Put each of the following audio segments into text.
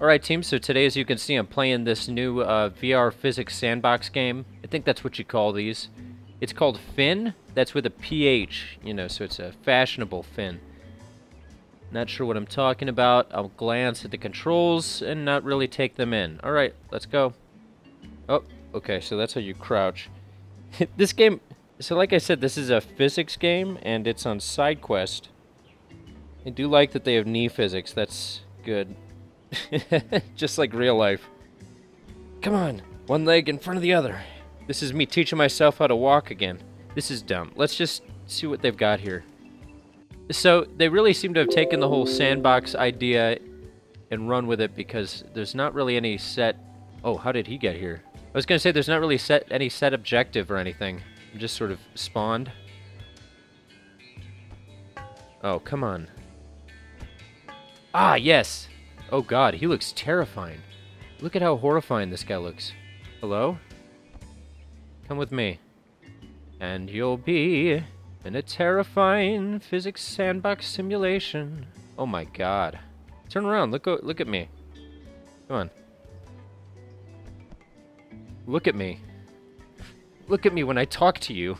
Alright team, so today as you can see I'm playing this new uh, VR physics sandbox game. I think that's what you call these. It's called Phin. That's with a PH, you know, so it's a fashionable Phin. Not sure what I'm talking about. I'll glance at the controls and not really take them in. Alright, let's go. Oh, okay, so that's how you crouch. this game, so like I said, this is a physics game and it's on SideQuest. I do like that they have knee physics, that's good. Just like real life. Come on, one leg in front of the other. This is me teaching myself how to walk again. This is dumb. Let's just see what they've got here. So, they really seem to have taken the whole sandbox idea and run with it because there's not really any set... Oh, how did he get here? I was going to say there's not really set any set objective or anything. I'm just sort of spawned. Oh, come on. Ah, yes! Oh god, he looks terrifying. Look at how horrifying this guy looks. Hello? Come with me. And you'll be in a terrifying physics sandbox simulation. Oh my god. Turn around, look look at me. Come on. Look at me. Look at me when I talk to you.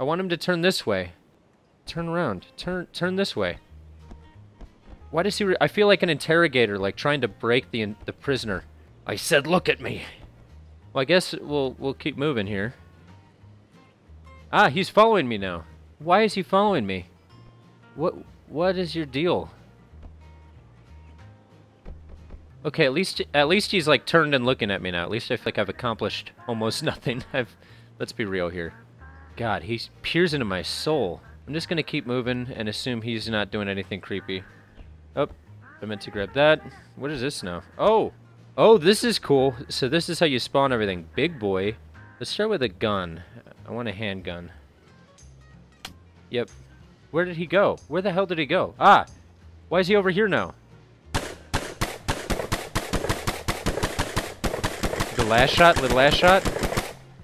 I want him to turn this way. Turn around. Turn turn this way. Why does he... I feel like an interrogator, like trying to break the the prisoner. I said look at me. Well, I guess we'll we'll keep moving here. Ah, he's following me now. Why is he following me? What what is your deal? Okay, at least at least he's like turned and looking at me now. At least I feel like I've accomplished almost nothing. I've let's be real here. God, he peers into my soul. I'm just gonna keep moving and assume he's not doing anything creepy. Oh, I meant to grab that. What is this now? Oh! Oh, this is cool. So this is how you spawn everything. Big boy. Let's start with a gun. I want a handgun. Yep. Where did he go? Where the hell did he go? Ah! Why is he over here now? The last shot? The last shot?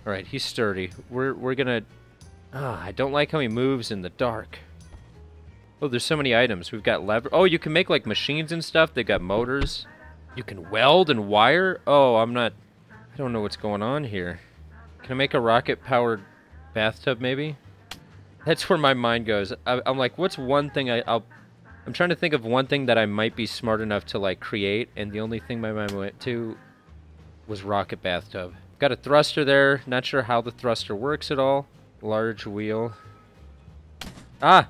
Alright, he's sturdy. We're, we're gonna... Ah, I don't like how he moves in the dark. Oh, there's so many items. We've got lever. Oh, you can make like machines and stuff. They got motors. You can weld and wire. Oh, I'm not. I don't know what's going on here. Can I make a rocket-powered bathtub, maybe? That's where my mind goes. I, am like, what's one thing I, I'll... I'm trying to think of one thing that I might be smart enough to, like, create, and the only thing my mind went to was rocket bathtub. Got a thruster there. Not sure how the thruster works at all. Large wheel. Ah!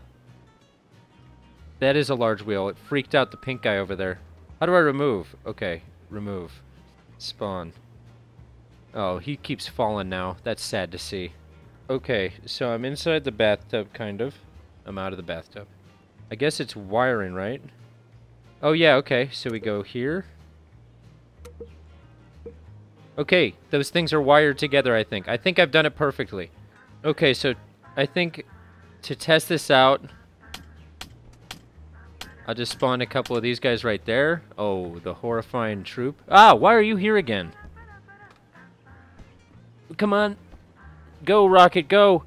That is a large wheel. It freaked out the pink guy over there. How do I remove? Okay, remove. Spawn. Oh, he keeps falling now. That's sad to see. Okay, so I'm inside the bathtub, kind of. I'm out of the bathtub. I guess it's wiring, right? Oh, yeah, okay. So we go here. Okay, those things are wired together, I think. I think I've done it perfectly. Okay, so I think to test this out, I'll just spawn a couple of these guys right there. Oh, the horrifying troop. Ah, why are you here again? Come on. Go, Rocket, go.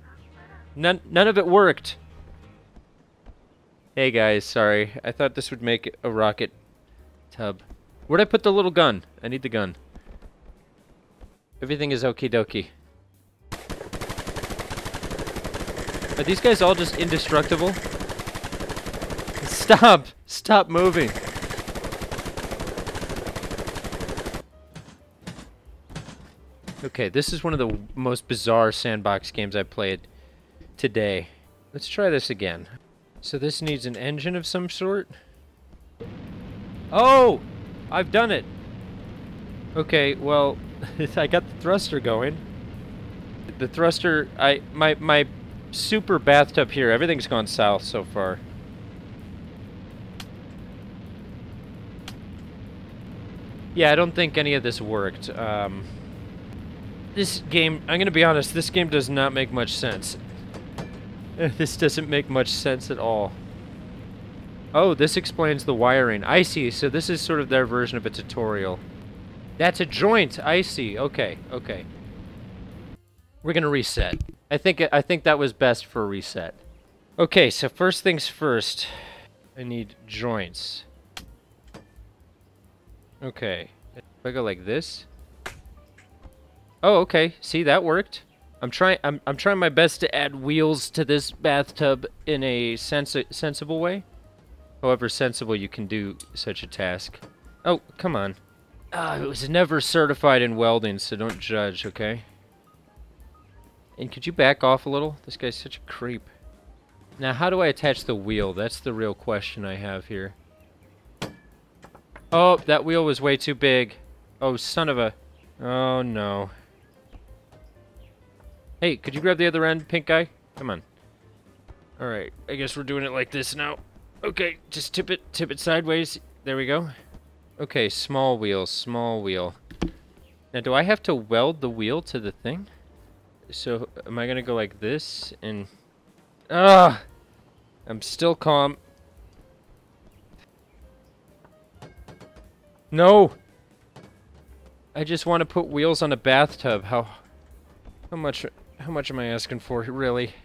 None, none of it worked. Hey guys, sorry. I thought this would make a rocket tub. Where'd I put the little gun? I need the gun. Everything is okie dokie. Are these guys all just indestructible? Stop! Stop moving! Okay, this is one of the most bizarre sandbox games I've played today. Let's try this again. So this needs an engine of some sort? Oh! I've done it! Okay, well, I got the thruster going. The thruster, I, my, my super bathtub here, everything's gone south so far. Yeah, I don't think any of this worked. Um, this game, I'm going to be honest, this game does not make much sense. This doesn't make much sense at all. Oh, this explains the wiring. I see, so this is sort of their version of a tutorial. That's a joint, I see. Okay, okay. We're going to reset. I think I think that was best for reset. Okay, so first things first. I need joints. Okay. If I go like this. Oh, okay. See, that worked. I'm trying. I'm. I'm trying my best to add wheels to this bathtub in a sensi sensible way. However sensible you can do such a task. Oh, come on. Ah, I was never certified in welding, so don't judge, okay? And could you back off a little? This guy's such a creep. Now, how do I attach the wheel? That's the real question I have here. Oh, that wheel was way too big. Oh, son of a... Oh, no. Hey, could you grab the other end, pink guy? Come on. Alright, I guess we're doing it like this now. Okay, just tip it, tip it sideways. There we go. Okay, small wheel, small wheel. Now, do I have to weld the wheel to the thing? So, am I gonna go like this and... Ah! I'm still calm. No! I just want to put wheels on a bathtub. How... How much... How much am I asking for, really?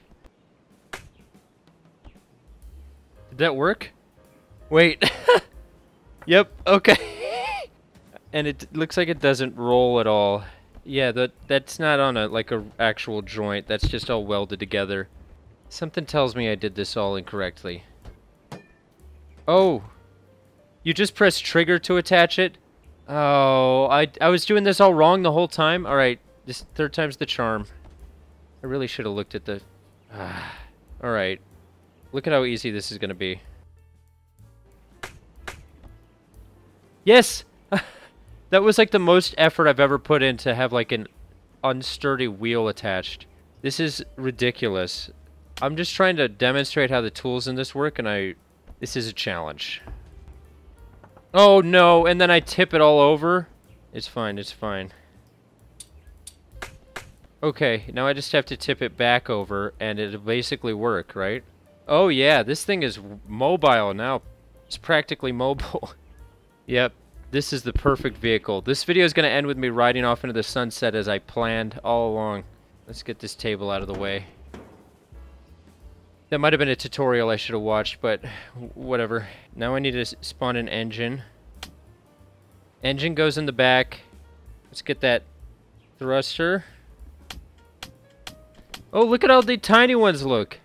Did that work? Wait. yep, okay. and it looks like it doesn't roll at all. Yeah, that that's not on a like a actual joint. That's just all welded together. Something tells me I did this all incorrectly. Oh. You just press trigger to attach it? Oh, I, I was doing this all wrong the whole time? Alright, this third time's the charm. I really should have looked at the... Ah. Alright. Look at how easy this is going to be. Yes! that was like the most effort I've ever put in to have like an unsturdy wheel attached. This is ridiculous. I'm just trying to demonstrate how the tools in this work and I... This is a challenge. Oh no, and then I tip it all over? It's fine, it's fine. Okay, now I just have to tip it back over and it'll basically work, right? Oh yeah, this thing is mobile now. It's practically mobile. yep, this is the perfect vehicle. This video is going to end with me riding off into the sunset as I planned all along. Let's get this table out of the way. That might have been a tutorial I should have watched, but whatever. Now I need to spawn an engine. Engine goes in the back. Let's get that thruster. Oh, look at how the tiny ones look.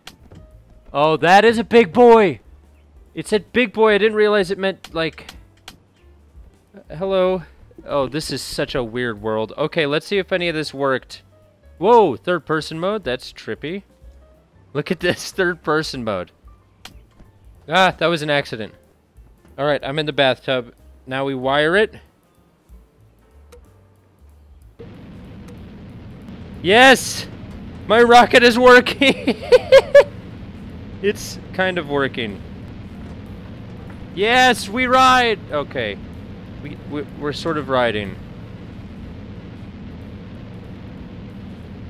Oh, that is a big boy. It said big boy. I didn't realize it meant, like... Uh, hello. Oh, this is such a weird world. Okay, let's see if any of this worked. Whoa, third person mode? That's trippy. Look at this third person mode. Ah, that was an accident. Alright, I'm in the bathtub. Now we wire it. Yes! My rocket is working! It's kind of working. Yes, we ride! Okay. We, we, we're sort of riding.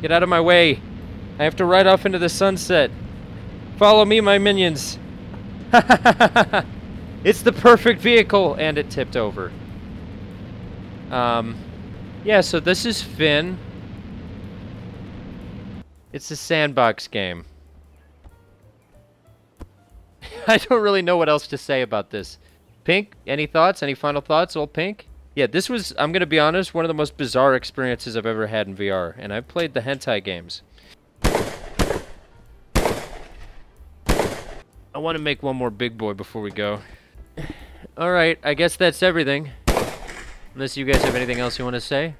Get out of my way. I have to ride off into the sunset. Follow me, my minions. it's the perfect vehicle! And it tipped over. Um, yeah, so this is Phin. It's a sandbox game. I don't really know what else to say about this. Pink, any thoughts? Any final thoughts, old Pink? Yeah, this was, I'm going to be honest, one of the most bizarre experiences I've ever had in VR. And I've played the hentai games. I want to make one more big boy before we go. Alright, I guess that's everything. Unless you guys have anything else you want to say?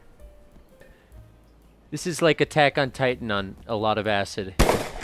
This is like Attack on Titan on a lot of acid.